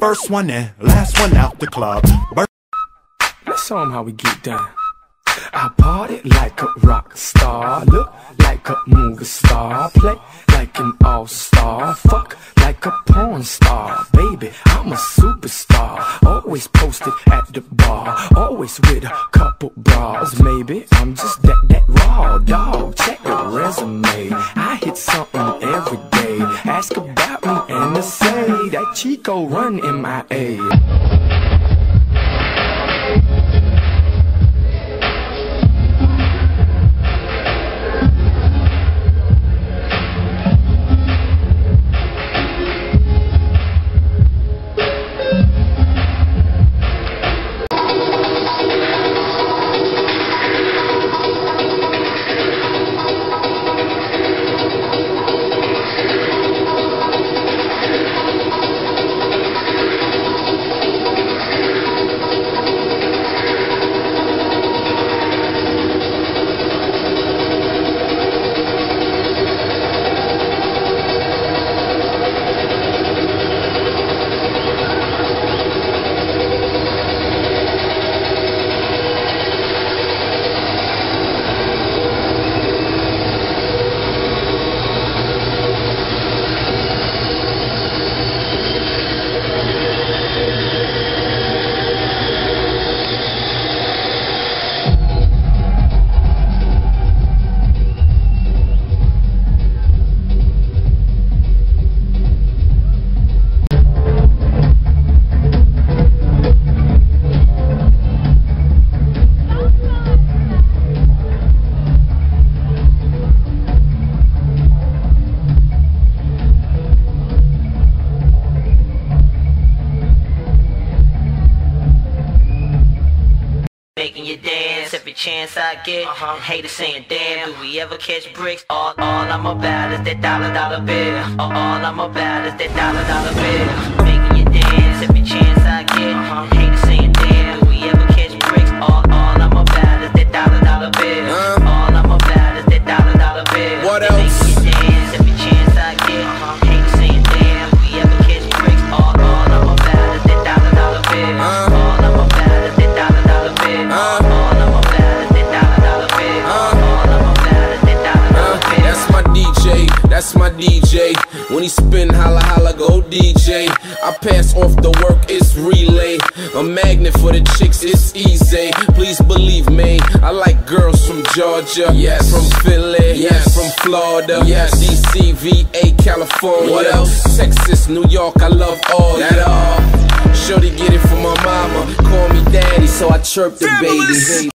First one in, last one out the club. Bur- Let's show 'em how we get down. I party like a rock star, look like a movie star, play like an all star, fuck like a porn star. Baby, I'm a superstar, always posted at the bar, always with a couple bras. Maybe I'm just that that raw dog. Check the resume, I hit something every day. Ask about and they say that Chico run MIA. Chance I get. Uh-huh. Haters saying, damn, do we ever catch bricks? All, all I'm about is that dollar, dollar bill. All, all I'm about is that dollar, dollar bill. Making you dance every chance I get. Uh-huh. Haters He spin, holla holla, go DJ. I pass off the work, it's relay. A magnet for the chicks, it's easy. Please believe me, I like girls from Georgia, yes, from Philly, yes, from Florida, yes, DC, VA, California, what else? Texas, New York, I love all that all. Shorty get it from my mama, call me daddy, so I chirp the baby.